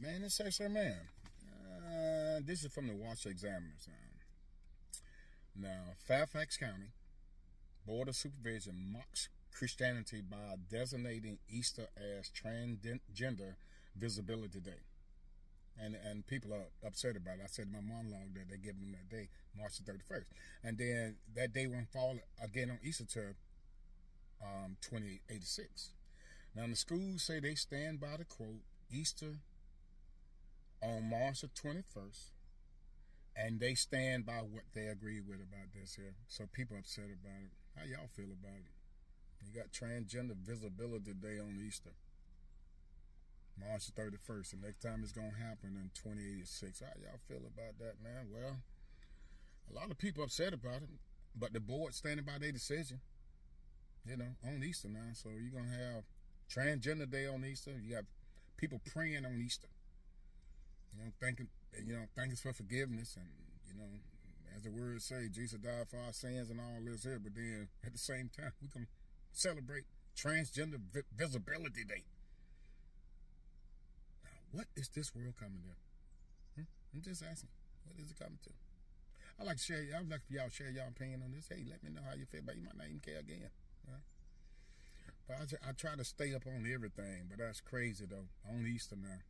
man, it says, sir, man. Uh, this is from the Washington Examiners. Um, now, Fairfax County Board of Supervision mocks Christianity by designating Easter as Transgender Visibility Day. And and people are upset about it. I said in my monologue that they're giving them that day, March the 31st. And then that day won't fall again on Easter to um, 2086. Now, the schools say they stand by the quote, Easter on March the 21st, and they stand by what they agree with about this here. So people upset about it. How y'all feel about it? You got Transgender Visibility Day on Easter. March the 31st. The next time it's going to happen in 2086. How y'all feel about that, man? Well, a lot of people upset about it, but the board standing by their decision, you know, on Easter now. So you're going to have Transgender Day on Easter. You got people praying on Easter. You know, thanking, you know, thanking for forgiveness and, you know, as the words say, Jesus died for our sins and all this here, but then at the same time, we can celebrate Transgender Vi Visibility Day. Now, what is this world coming to? Hmm? I'm just asking, what is it coming to? I like to share. I'd like for y'all share y'all opinion on this. Hey, let me know how you feel. But you might not even care again. Right? But I, I try to stay up on everything. But that's crazy though. On Easter now.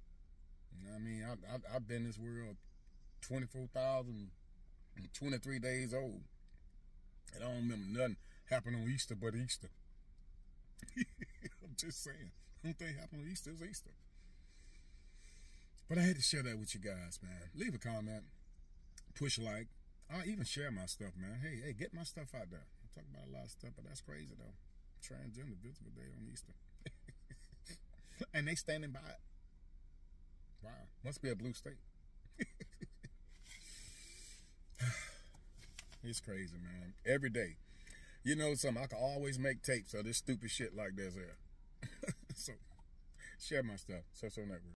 I mean? I, I, I've been in this world 24,023 days old. And I don't remember nothing happened on Easter but Easter. I'm just saying. Only thing happened on Easter is Easter. But I had to share that with you guys, man. Leave a comment. Push like. I'll even share my stuff, man. Hey, hey, get my stuff out there. I talk about a lot of stuff, but that's crazy, though. Transgender Visible Day on Easter. and they standing by it. Must be a blue state. it's crazy, man. Every day. You know something, I can always make tapes of this stupid shit like this here. so, share my stuff. So, so network.